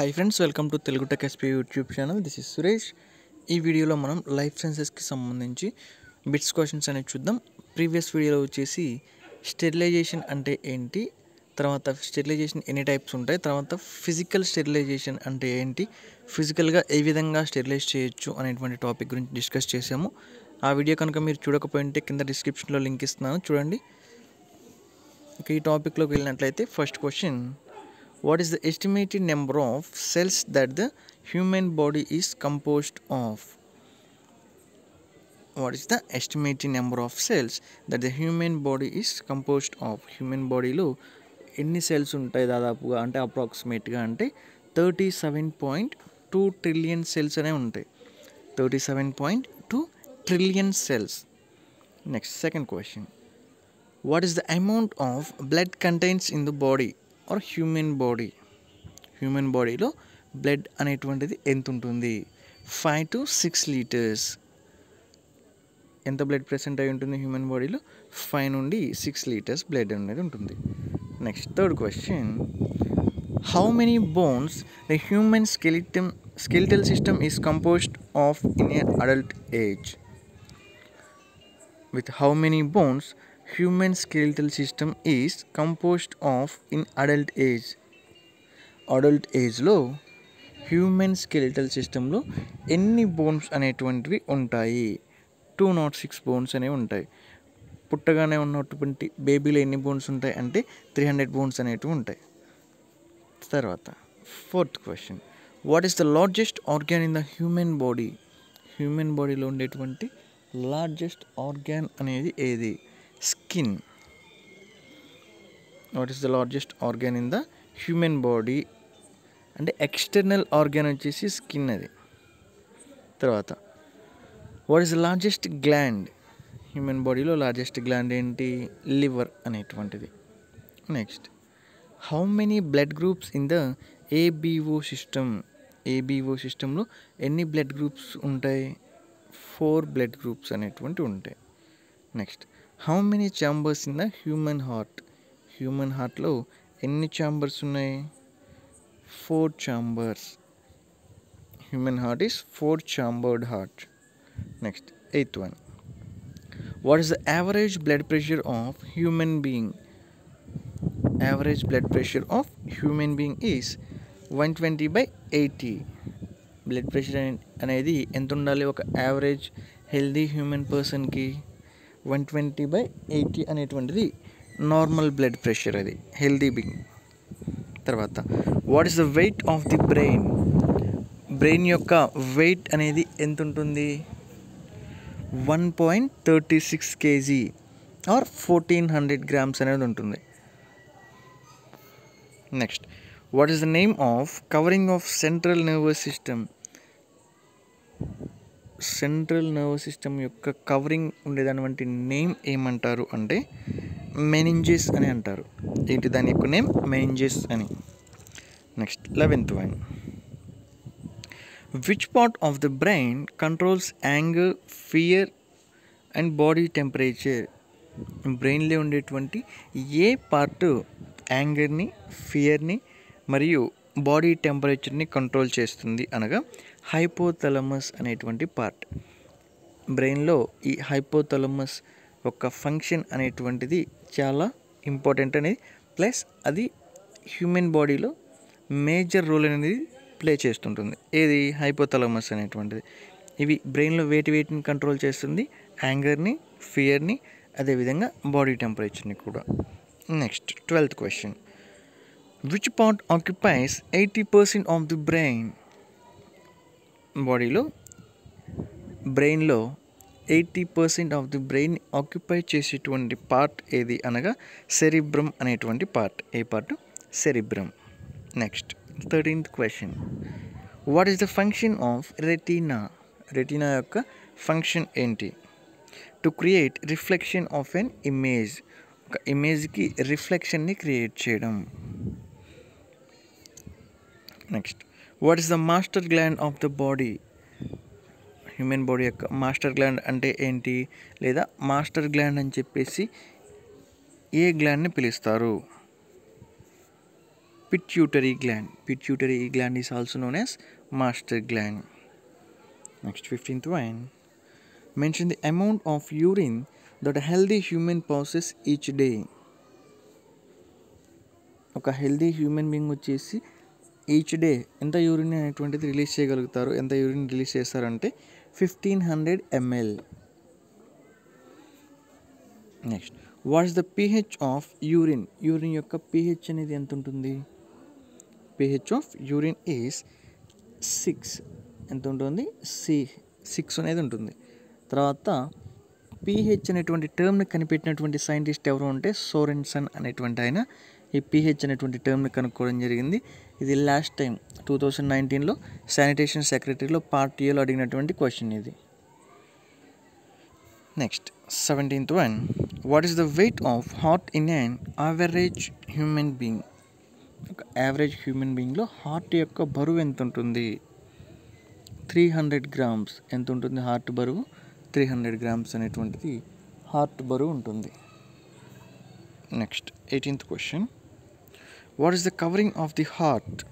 Hi friends welcome to Telugu tech SP YouTube channel this is Suresh ఈ వీడియోలో మనం life సైన్సెస్కి సంబంధించి బిట్స్ క్వశ్చన్స్ అనేవి చూద్దాం. ప్రీవియస్ వీడియోలో వచ్చేసి స్టెరిలైజేషన్ అంటే ఏంటి? తర్వాత స్టెరిలైజేషన్ ఎన్ని టైప్స్ ఉంటాయి? తర్వాత ఫిజికల్ స్టెరిలైజేషన్ అంటే ఏంటి? ఫిజికల్గా ఏ విధంగా స్టెరిలైజ్ చేయొచ్చు అనేటువంటి టాపిక్ గురించి డిస్కస్ చేసాము ఆ వీడియో కనుక మీరు చూడకపోయింటే కింద డిస్క్రిప్షన్లో లింక్ ఇస్తున్నాను. చూడండి. ఇక ఈ టాపిక్లోకి వెళ్ళినట్లయితే first question what is the estimated number of cells that the human body is composed of what is the estimated number of cells that the human body is composed of human బాడీలో ఎన్ని cells ఉంటాయి దాదాపుగా? అంటే అప్రాక్సిమేట్గా అంటే thirty seven point two trillion cells అనే ఉంటాయి. Thirty seven point two trillion cells next second question what is the amount of blood contents in the body or human body human బాడీలో బ్లడ్ అనేటువంటిది ఎంత ఉంటుంది? ఫైవ్ టు సిక్స్ లీటర్స్ ఎంత blood present అయి ఉంటుంది human బాడీలో five నుండి six litres blood అనేది ఉంటుంది. Next third question how many bones the human skeleton skeletal system is composed of in a adult age with how many bones human skeletal system is composed of in adult age. Adult ఏజ్లో human skeletal సిస్టంలో ఎన్ని bones అనేటువంటివి ఉంటాయి? Two nought six bones అనేవి ఉంటాయి. పుట్టగానే ఉన్నటువంటి బేబీలో ఎన్ని బోన్స్ ఉంటాయి అంటే త్రీ హండ్రెడ్ బోన్స్ అనేటివి ఉంటాయి. తర్వాత fourth question what is the largest organ in the human body human బాడీలో ఉండేటువంటి లార్జెస్ట్ ఆర్గాన్ అనేది ఏది? Skin. What is the largest organ in the human body అంటే ఎక్స్టర్నల్ ఆర్గాన్ వచ్చేసి స్కిన్ అది. తర్వాత what is the largest gland human బాడీలో largest gland ఏంటి? లివర్ అనేటువంటిది. Next how many blood groups in the ABO system ABO సిస్టంలో ఎన్ని blood groups ఉంటాయి? ఫోర్ బ్లడ్ గ్రూప్స్ అనేటువంటి ఉంటాయి. Next how many chambers in the human heart human హార్ట్లో ఎన్ని ఛాంబర్స్ ఉన్నాయి? Four chambers human heart is four chambered heart next eighth one what is the average blood pressure of human being average blood pressure of human being is one twenty by eighty blood pressure అనేది ఎంత ఉండాలి? ఒక average healthy human పర్సన్కి one twenty by eighty అనేటువంటిది normal blood pressure అది healthy being తర్వాత what is the weight of the brain brain యొక్క weight అనేది ఎంత ఉంటుంది one point thirty six KG or fourteen hundred grams అనేది ఉంటుంది. Next what is the name of covering of central nervous system central nervous system యొక్క covering ఉండేదాని name ఏమంటారు అంటే మెనింజెస్ అని అంటారు. ఏంటి దాని యొక్క నేమ్? మెనింజెస్ అని. Next eleventh one which part of the brain controls anger fear and body temperature బ్రెయిన్లో ఉండేటువంటి ఏ పార్ట్ యాంగర్ని ఫియర్ని మరియు బాడీ టెంపరేచర్ని కంట్రోల్ చేస్తుంది అనగా హైపోథలమస్ అనేటువంటి పార్ట్. బ్రెయిన్లో ఈ హైపోథలమస్ యొక్క ఫంక్షన్ అనేటువంటిది చాలా ఇంపార్టెంట్ అనేది ప్లస్ అది హ్యూమన్ బాడీలో మేజర్ రోల్ అనేది ప్లే చేస్తుంటుంది. ఏది? హైపోథలమస్ అనేటువంటిది. ఇవి బ్రెయిన్లో వేటి వేటిని కంట్రోల్ చేస్తుంది? యాంగర్ని ఫియర్ని అదేవిధంగా బాడీ టెంపరేచర్ని కూడా. Next twelfth question. Which part occupies eighty percent of the brain బాడీలో బ్రెయిన్లో eighty percent of the brain occupy చేసేటువంటి పార్ట్ ఏది అనగా సెరిబ్రమ్ అనేటువంటి part A part cerebrum next thirteenth question what is the function of retina retina యొక్క function ఏంటి? To create reflection of an image ఒక ఇమేజ్కి రిఫ్లెక్షన్ని క్రియేట్ చేయడం. Next what is the master gland of the body human body యొక్క master gland అంటే ఏంటి? లేదా మాస్టర్ గ్లాండ్ అని చెప్పేసి ఏ గ్లాండ్ని పిలుస్తారు? Pituitary gland pituitary gland is also known as master gland next fifteenth one mention the amount of urine that healthy human process each day ఒక హెల్దీ హ్యూమన్ బీయింగ్ వచ్చేసి ఈచ్ డే ఎంత urine అనేటువంటిది release చేయగలుగుతారు? ఎంత urine release చేస్తారంటే fifteen hundred ML next what is the pH of urine urine యొక్క pH అనేది ఎంత ఉంటుంది? PH of urine is six ఎంత ఉంటుంది? సి సిక్స్ అనేది ఉంటుంది. తర్వాత పిహెచ్ అనేటువంటి టర్మ్ని కనిపెట్టినటువంటి సైంటిస్ట్ ఎవరు అంటే సోరెన్సన్ అనేటువంటి ఆయన. ఈ పిహెచ్ అనేటువంటి టర్మ్ని కనుక్కోవడం జరిగింది. ఇది లాస్ట్ టైం టూ థౌజండ్ నైన్టీన్లో శానిటేషన్ సెక్రటరీలో పార్ట్ ఏలో అడిగినటువంటి క్వశ్చన్ ఇది. Next seventeenth one what is the weight of heart in and average human being ఒక యావరేజ్ హ్యూమన్ బీయింగ్లో హార్ట్ యొక్క బరువు ఎంత ఉంటుంది త్రీ హండ్రెడ్ గ్రామ్స్ ఎంత ఉంటుంది హార్ట్ బరువు? త్రీ హండ్రెడ్ గ్రామ్స్ అనేటువంటిది హార్ట్ బరువు ఉంటుంది. Next eighteenth question what is the covering of the heart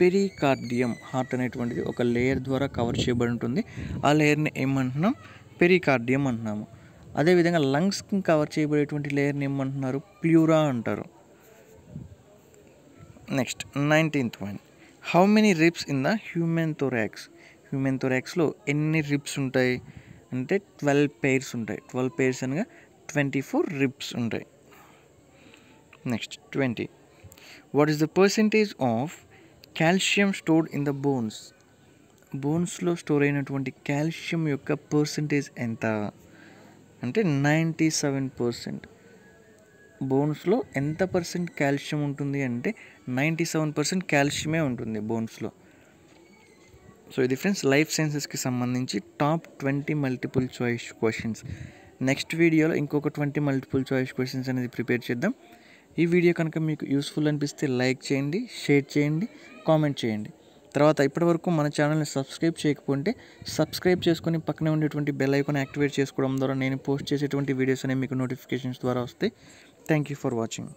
pericardium heart అనేటువంటిది ఒక లేయర్ ద్వారా కవర్ చేయబడి ఉంటుంది. ఆ లేయర్ని ఏమంటున్నాం పెరికార్డియం అంటున్నాము. అదేవిధంగా లంగ్స్కి కవర్ చేయబడేటువంటి లేయర్ని ఏమంటున్నారు ప్యూరా అంటారు. Next nineteenth one how many ribs in the human thorax human థొరాక్స్లో ఎన్ని రిబ్స్ ఉంటాయి? అంటే ట్వెల్వ్ పేర్స్ ఉంటాయి. ట్వెల్వ్ పేర్స్ అనగా ట్వంటీ ఫోర్ రిబ్స్ ఉంటాయి. Next twenty what is the percentage of calcium stored in the bones బోన్స్లో store అయినటువంటి calcium యొక్క percentage ఎంత? అంటే నైంటీ సెవెన్ పర్సెంట్ బోన్స్లో ఎంత పర్సెంట్ కాల్షియం ఉంటుంది అంటే నైంటీ సెవెన్ పర్సెంట్ కాల్షియమే ఉంటుంది బోన్స్లో సో ఇది ఫ్రెండ్స్ లైఫ్ సైన్సెస్కి సంబంధించి top twenty multiple choice questions next వీడియోలో ఇంకొక ట్వంటీ మల్టిపుల్ చాయిస్ క్వశ్చన్స్ అనేది ప్రిపేర్ చేద్దాం. ఈ వీడియో కనుక మీకు యూస్ఫుల్ అనిపిస్తే లైక్ చేయండి షేర్ చేయండి కామెంట్ చేయండి. తర్వాత ఇప్పటివరకు మన ఛానల్ని సబ్స్క్రైబ్ చేయకపోతే సబ్స్క్రైబ్ చేసుకుని పక్కనే ఉండేటువంటి బెల్ ఐకాన్ యాక్టివేట్ చేసుకోవడం ద్వారా నేను పోస్ట్ చేసేటువంటి వీడియోస్ అనేవి మీకు నోటిఫికేషన్స్ ద్వారా వస్తాయి. Thank you for watching